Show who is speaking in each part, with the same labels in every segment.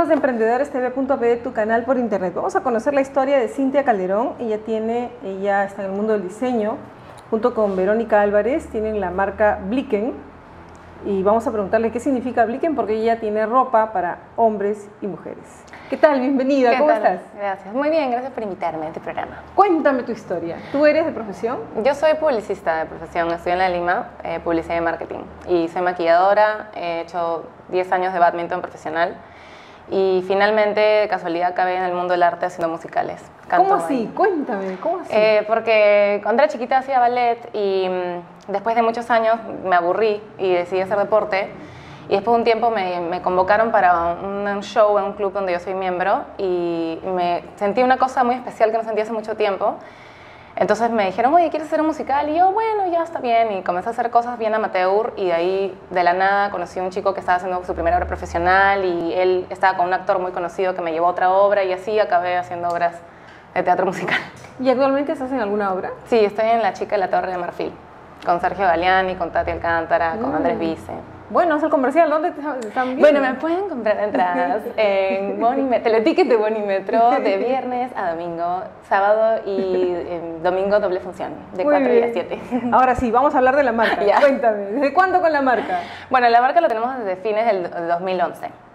Speaker 1: amigos de EmprendedoresTV.p, tu canal por internet. Vamos a conocer la historia de Cintia Calderón. Ella tiene, ella está en el mundo del diseño, junto con Verónica Álvarez, tienen la marca Blicken. Y vamos a preguntarle qué significa Blicken, porque ella tiene ropa para hombres y mujeres. ¿Qué tal? Bienvenida, ¿cómo estás?
Speaker 2: Gracias, muy bien, gracias por invitarme a este programa.
Speaker 1: Cuéntame tu historia. ¿Tú eres de profesión?
Speaker 2: Yo soy publicista de profesión, estoy en la Lima, eh, publicidad y marketing. Y soy maquilladora, he hecho 10 años de badminton profesional y finalmente, de casualidad, acabé en el mundo del arte haciendo musicales.
Speaker 1: ¿Cómo así? Cuéntame, ¿cómo así?
Speaker 2: Eh, porque cuando era chiquita hacía ballet y mm, después de muchos años me aburrí y decidí hacer deporte. Y después de un tiempo me, me, convocaron para un show en un club donde yo soy miembro y me sentí una cosa muy especial que no sentí hace mucho tiempo entonces me dijeron, oye, ¿quieres hacer un musical? Y yo, bueno, ya está bien. Y comencé a hacer cosas bien amateur y de ahí, de la nada, conocí a un chico que estaba haciendo su primera obra profesional y él estaba con un actor muy conocido que me llevó a otra obra y así acabé haciendo obras de teatro musical.
Speaker 1: ¿Y actualmente estás en alguna obra?
Speaker 2: Sí, estoy en La chica de la Torre de Marfil, con Sergio Galeani, con Tati Alcántara, con Andrés mm. Vice.
Speaker 1: Bueno, es el comercial, ¿dónde están viendo?
Speaker 2: Bueno, me pueden comprar entradas en Bonimetro, el ticket de Bonimetro de viernes a domingo, sábado y domingo doble función, de 4 y a 7.
Speaker 1: Ahora sí, vamos a hablar de la marca. Cuéntame, ¿desde cuándo con la marca?
Speaker 2: Bueno, la marca la tenemos desde fines del 2011.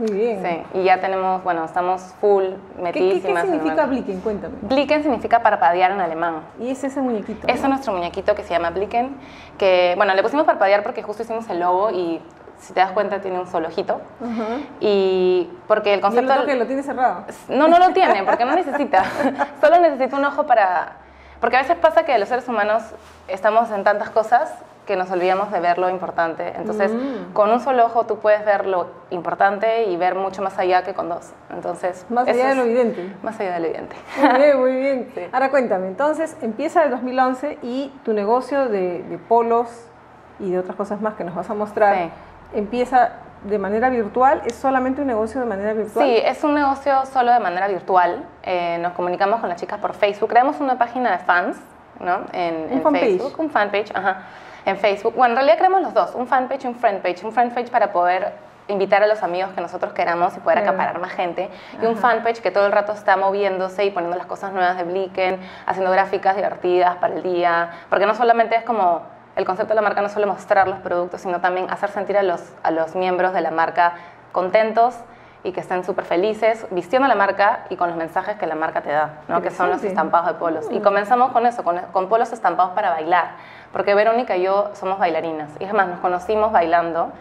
Speaker 1: Muy bien.
Speaker 2: Sí, y ya tenemos, bueno, estamos full metidísimas.
Speaker 1: ¿Qué, qué, significa Blicken? Cuéntame.
Speaker 2: Blicken significa parpadear en alemán.
Speaker 1: ¿Y es ese muñequito?
Speaker 2: Es nuestro muñequito que se llama Blicken, que, bueno, le pusimos parpadear porque justo hicimos el logo y si te das cuenta tiene un solo ojito. Y porque el concepto...
Speaker 1: ¿Y el que lo tiene cerrado?
Speaker 2: No, no lo tiene, porque no necesita. Solo necesita un ojo para... Porque a veces pasa que los seres humanos estamos en tantas cosas que nos olvidamos de ver lo importante. Entonces, mm. con un solo ojo tú puedes ver lo importante y ver mucho más allá que con dos. Entonces,
Speaker 1: más allá de lo evidente.
Speaker 2: Más allá de lo evidente.
Speaker 1: Muy bien, muy bien. Ahora cuéntame, entonces empieza el 2011 y tu negocio de, polos y de otras cosas más que nos vas a mostrar empieza de manera virtual, ¿es solamente un negocio de manera virtual?
Speaker 2: Sí, es un negocio solo de manera virtual. Eh, nos comunicamos con las chicas por Facebook. Creamos una página de fans, ¿no?
Speaker 1: En, ¿Un Facebook.
Speaker 2: Un fanpage, ajá en Facebook. Bueno, en realidad creamos los dos, un fanpage y un friendpage. Un friendpage para poder invitar a los amigos que nosotros queramos y poder acaparar más gente. Y un fanpage que todo el rato está moviéndose y poniendo las cosas nuevas de Blicken, haciendo gráficas divertidas para el día. Porque no solamente es como el concepto de la marca, no solo mostrar los productos, sino también hacer sentir a los, a los miembros de la marca contentos y que estén súper felices vistiendo la marca y con los mensajes que la marca te da, ¿no? que son los estampados de polos. Y comenzamos con eso, con, con polos estampados para bailar porque Verónica y yo somos bailarinas. Y además nos conocimos bailando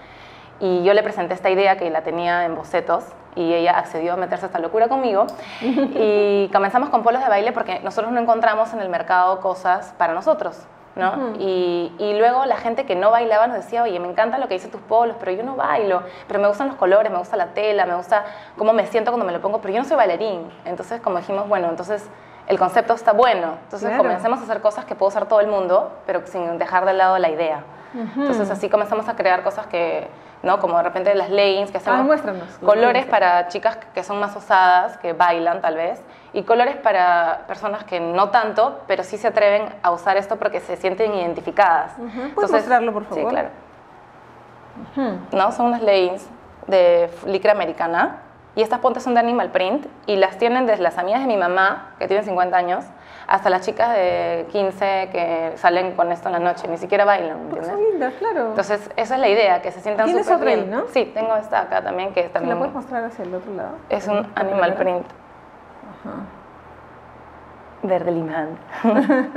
Speaker 2: y yo le presenté esta idea que la tenía en bocetos y ella accedió a meterse a esta locura conmigo y comenzamos con polos de baile porque nosotros no encontramos en el mercado cosas para nosotros. ¿No? y, y, luego la gente que no bailaba nos decía, oye, me encanta lo que dice tus polos, pero yo no bailo, pero me gustan los colores, me gusta la tela, me gusta cómo me siento cuando me lo pongo, pero yo no soy bailarín. Entonces, como dijimos, bueno, entonces el concepto está bueno. Entonces comencemos a hacer cosas que puede usar todo el mundo, pero sin dejar de lado la idea. Entonces así comenzamos a crear cosas que, ¿no? Como de repente las leggings que hacemos.
Speaker 1: Ah, muéstranos.
Speaker 2: Colores para chicas que son más osadas, que bailan tal vez, y colores para personas que no tanto, pero sí se atreven a usar esto porque se sienten identificadas.
Speaker 1: ¿Puedes mostrarlo, por favor?
Speaker 2: Sí, claro. ¿No? Son unas leggings de licra americana y estas pontes son de animal print y las tienen desde las amigas de mi mamá, que tienen 50 años, hasta las chicas de 15 que salen con esto en la noche, ni siquiera bailan.
Speaker 1: Son lindas, claro.
Speaker 2: Entonces, esa es la idea, que se sientan súper bien. Ahí, ¿no? Sí, tengo esta acá también, que también...
Speaker 1: ¿La puedes mostrar hacia el otro lado?
Speaker 2: Es un animal print. Ajá. Verde limán.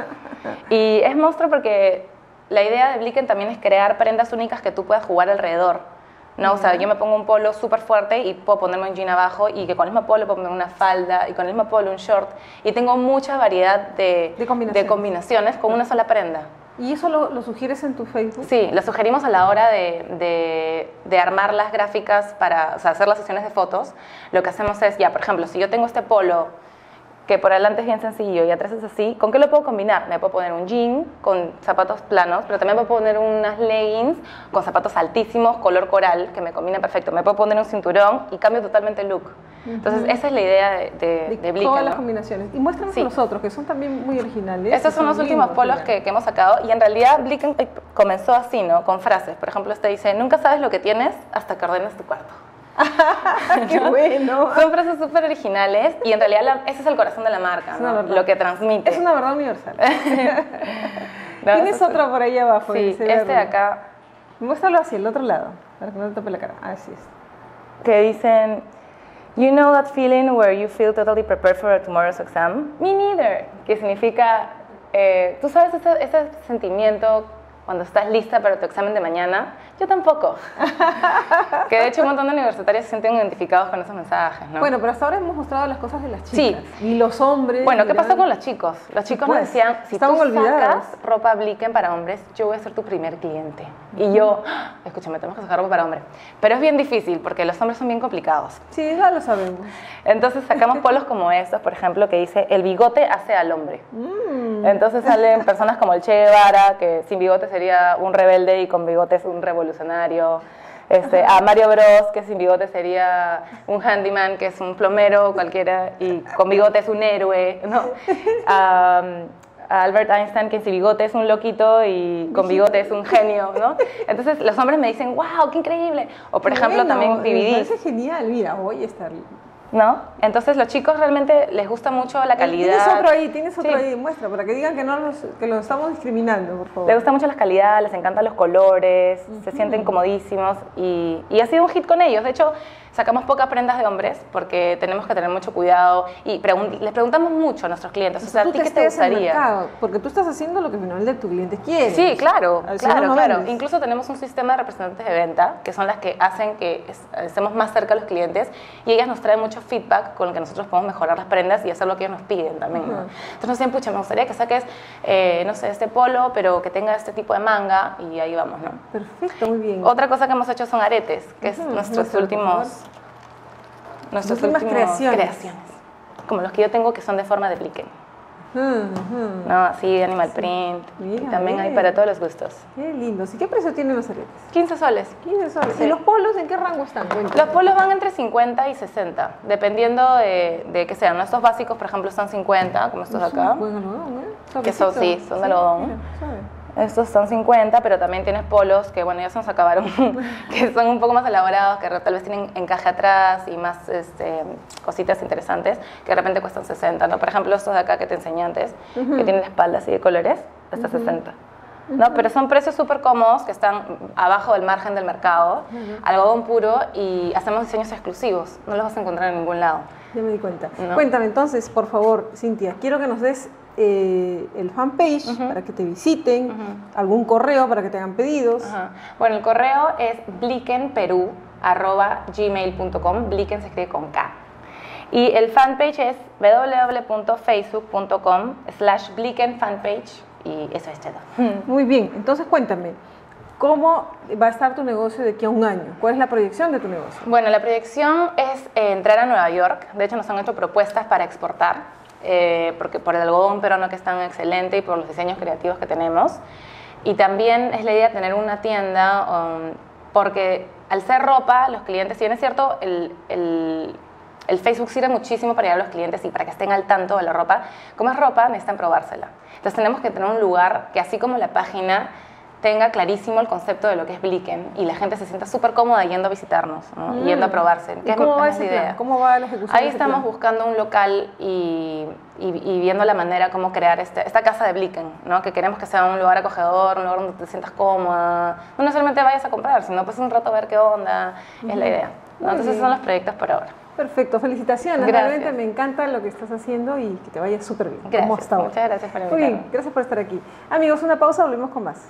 Speaker 2: y es monstruo porque la idea de Blicken también es crear prendas únicas que tú puedas jugar alrededor. ¿No? O sea, yo me pongo un polo súper fuerte y puedo ponerme un jean abajo y que con el mismo polo puedo poner una falda y con el mismo polo un short y tengo mucha variedad de, de, combinaciones. con una sola prenda.
Speaker 1: ¿Y eso lo, sugieres en tu Facebook?
Speaker 2: Sí, lo sugerimos a la hora de, de, armar las gráficas para o sea, hacer las sesiones de fotos. Lo que hacemos es, ya, por ejemplo, si yo tengo este polo que por adelante es bien sencillo y atrás es así, ¿con qué lo puedo combinar? Me puedo poner un jean con zapatos planos, pero también puedo poner unas leggings con zapatos altísimos, color coral, que me combina perfecto. Me puedo poner un cinturón y cambio totalmente el look. Entonces, esa es la idea de, de,
Speaker 1: Todas las combinaciones. Y muéstranos los otros, que son también muy originales.
Speaker 2: Estos son los últimos polos que, que, hemos sacado. Y en realidad, Blicken comenzó así, ¿no? Con frases. Por ejemplo, este dice, nunca sabes lo que tienes hasta que ordenas tu cuarto.
Speaker 1: ¡Qué bueno!
Speaker 2: Son frases súper originales y en realidad ese es el corazón de la marca, ¿no? lo que transmite.
Speaker 1: Es una verdad universal. Tienes otra por ahí abajo.
Speaker 2: Sí, este de acá.
Speaker 1: Muéstralo hacia el otro lado, para que no te tope la cara. Así es.
Speaker 2: Que dicen, You know that feeling where you feel totally prepared for tomorrow's exam? Me neither. Que significa, eh, tú sabes ese, ese sentimiento cuando estás lista para tu examen de mañana, yo tampoco. que de hecho un montón de universitarios se sienten identificados con esos mensajes, ¿no?
Speaker 1: Bueno, pero hasta ahora hemos mostrado las cosas de las chicas. Sí. Y los hombres.
Speaker 2: Bueno, ¿qué pasó con los chicos? Los chicos nos decían, si tú sacas ropa Blicken para hombres, yo voy a ser tu primer cliente. Y yo, ah, escúchame, tenemos que sacar ropa para hombres. Pero es bien difícil porque los hombres son bien complicados.
Speaker 1: Sí, ya lo sabemos.
Speaker 2: Entonces sacamos polos como estos, por ejemplo, que dice, el bigote hace al hombre. Mm. Entonces salen personas como el Che Guevara, que sin bigote sería un rebelde y con bigote es un revolucionario. Este, a Mario Bros, que sin bigote sería un handyman, que es un plomero cualquiera, y con bigote es un héroe, ¿no? a Albert Einstein, que sin bigote es un loquito y con bigote es un genio, ¿no? Entonces los hombres me dicen, wow, qué increíble. O por ejemplo también
Speaker 1: DVD. Me genial, mira, voy a estar
Speaker 2: ¿no? Entonces los chicos realmente les gusta mucho la calidad.
Speaker 1: Tienes otro ahí, tienes otro ahí, muestra, para que digan que no los, que los estamos discriminando, por favor.
Speaker 2: Les gusta mucho la calidad, les encantan los colores, se sienten comodísimos y, y ha sido un hit con ellos. De hecho, Sacamos pocas prendas de hombres porque tenemos que tener mucho cuidado y les preguntamos mucho a nuestros clientes. O sea, ¿a ti qué te gustaría?
Speaker 1: porque tú estás haciendo lo que finalmente tu cliente quiere.
Speaker 2: Sí, claro, claro, claro. Incluso tenemos un sistema de representantes de venta que son las que hacen que estemos más cerca de los clientes y ellas nos traen mucho feedback con el que nosotros podemos mejorar las prendas y hacer lo que ellos nos piden también. Entonces nos dicen, pucha, me gustaría que saques, eh, no sé, este polo, pero que tenga este tipo de manga y ahí vamos, ¿no?
Speaker 1: Perfecto, muy bien.
Speaker 2: Otra cosa que hemos hecho son aretes, que es nuestros últimos nuestras últimas creaciones. Como los que yo tengo que son de forma de plique. No, así, animal print. y también hay para todos los gustos.
Speaker 1: Qué lindos. ¿Y qué precio tienen los aretes?
Speaker 2: 15 soles.
Speaker 1: 15 soles. ¿Y los polos en qué rango están?
Speaker 2: Los polos van entre 50 y 60, dependiendo de, de que sean. Estos básicos, por ejemplo, están 50, como estos de acá.
Speaker 1: Buen algodón, ¿eh?
Speaker 2: Que son, sí, son de algodón. Estos son 50, pero también tienes polos que, bueno, ya se nos acabaron, que son un poco más elaborados, que tal vez tienen encaje atrás y más este, cositas interesantes, que de repente cuestan 60, ¿no? Por ejemplo, estos de acá que te enseñé antes, que tienen la espalda así de colores, hasta 60. ¿no? Pero son precios súper cómodos que están abajo del margen del mercado, algodón puro y hacemos diseños exclusivos, no los vas a encontrar en ningún lado.
Speaker 1: Ya me di cuenta. Cuéntame entonces, por favor, Cintia, quiero que nos des eh, el fanpage para que te visiten, algún correo para que te hagan pedidos.
Speaker 2: Bueno, el correo es blikenperú.gmail.com, bliken se escribe con K. Y el fanpage es www.facebook.com slash fanpage y eso es todo.
Speaker 1: Muy bien, entonces cuéntame, ¿Cómo va a estar tu negocio de aquí a un año? ¿Cuál es la proyección de tu negocio?
Speaker 2: Bueno, la proyección es eh, entrar a Nueva York. De hecho, nos han hecho propuestas para exportar. Eh, porque por el algodón peruano que es tan excelente y por los diseños creativos que tenemos. Y también es la idea de tener una tienda, um, porque al ser ropa, los clientes, si bien es cierto, el, el, el, Facebook sirve muchísimo para llegar a los clientes y para que estén al tanto de la ropa, como es ropa, necesitan probársela. Entonces tenemos que tener un lugar que así como la página tenga clarísimo el concepto de lo que es Blicken y la gente se sienta súper cómoda yendo a visitarnos, mm. yendo a probarse.
Speaker 1: ¿Cómo, va esa idea? ¿Cómo va la ejecución?
Speaker 2: Ahí estamos buscando un local y, y, viendo la manera cómo crear este, esta casa de Blicken, ¿no? que queremos que sea un lugar acogedor, un lugar donde te sientas cómoda, no necesariamente vayas a comprar, sino pues un rato a ver qué onda, es la idea. Entonces esos son los proyectos por ahora.
Speaker 1: Perfecto, felicitaciones. Realmente me encanta lo que estás haciendo y que te vaya súper bien.
Speaker 2: Gracias. Muchas gracias por invitarme.
Speaker 1: Muy bien, gracias por estar aquí. Amigos, una pausa, volvemos con más.